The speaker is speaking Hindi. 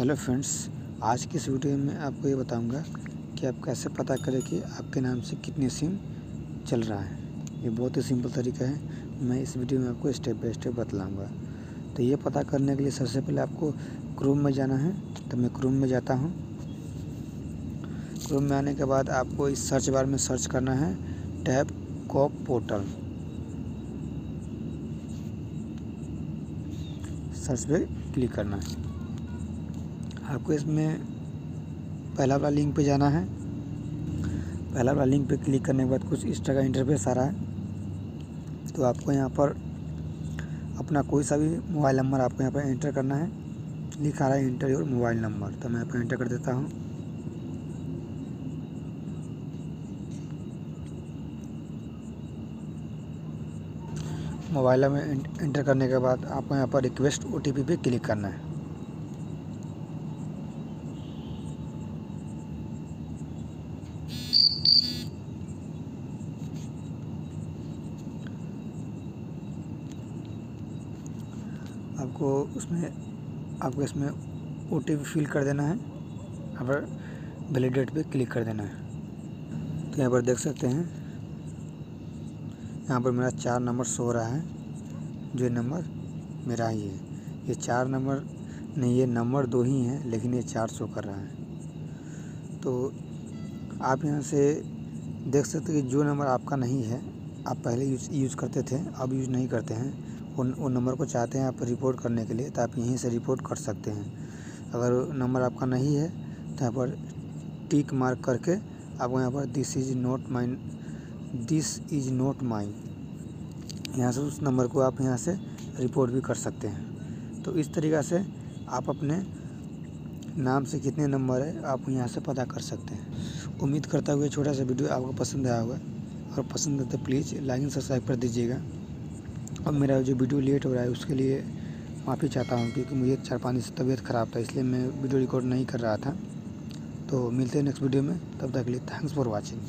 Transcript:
हेलो फ्रेंड्स, आज की इस वीडियो में आपको ये बताऊँगा कि आप कैसे पता करें कि आपके नाम से कितने सिम चल रहा है। ये बहुत ही सिंपल तरीका है, मैं इस वीडियो में आपको स्टेप बाय स्टेप बतलाऊँगा। तो ये पता करने के लिए सबसे पहले आपको क्रोम में जाना है। तो मैं क्रोम में जाता हूँ। क्रोम में आने के बाद आपको इस सर्च बार में सर्च करना है टैप कॉप पोर्टल। सर्च पे क्लिक करना है। आपको इसमें पहला वाला लिंक पे जाना है। पहला वाला लिंक पे क्लिक करने के बाद कुछ इस तरह का इंटरफेस आ रहा है। तो आपको यहाँ पर अपना कोई सा भी मोबाइल नंबर आपको यहाँ पर एंटर करना है। लिखा रहा है इंटर योर मोबाइल नंबर तो मैं यहाँ पर एंटर कर देता हूँ। मोबाइल में एंटर करने के बाद आपको यहाँ पर रिक्वेस्ट ओटीपी पे क्लिक करना है। आपको उसमें, आपको इसमें ओ टी फिल कर देना है। यहाँ पर वैलिडेट पे क्लिक कर देना है। तो यहाँ पर देख सकते हैं, यहाँ पर मेरा चार नंबर सो रहा है। जो नंबर मेरा ही है। ये चार नंबर नहीं, ये नंबर दो ही हैं, लेकिन ये चार सौ कर रहा है। तो आप यहाँ से देख सकते हैं कि जो नंबर आपका नहीं है, आप पहले यूज़, यूज़ करते थे, अब यूज़ नहीं करते हैं। उन उन नंबर को चाहते हैं आप रिपोर्ट करने के लिए तो आप यहीं से रिपोर्ट कर सकते हैं। अगर नंबर आपका नहीं है तो यहाँ पर टिक मार्क करके आपको यहाँ पर this is not mine this is not mine यहाँ से उस नंबर को आप यहाँ से रिपोर्ट भी कर सकते हैं। तो इस तरीक़ा से आप अपने नाम से कितने नंबर है, आप यहाँ से पता कर सकते हैं। उम्मीद करता हुआ छोटा सा वीडियो आपको पसंद आया होगा। और पसंद है तो प्लीज़ लाइक एंड सब्सक्राइब कर दीजिएगा। और मेरा जो वीडियो लेट हो रहा है, उसके लिए माफ़ी चाहता हूँ, क्योंकि मुझे चार पाँच से तबीयत ख़राब था, इसलिए मैं वीडियो रिकॉर्ड नहीं कर रहा था। तो मिलते हैं नेक्स्ट वीडियो में, तब तक के लिए थैंक्स फॉर वॉचिंग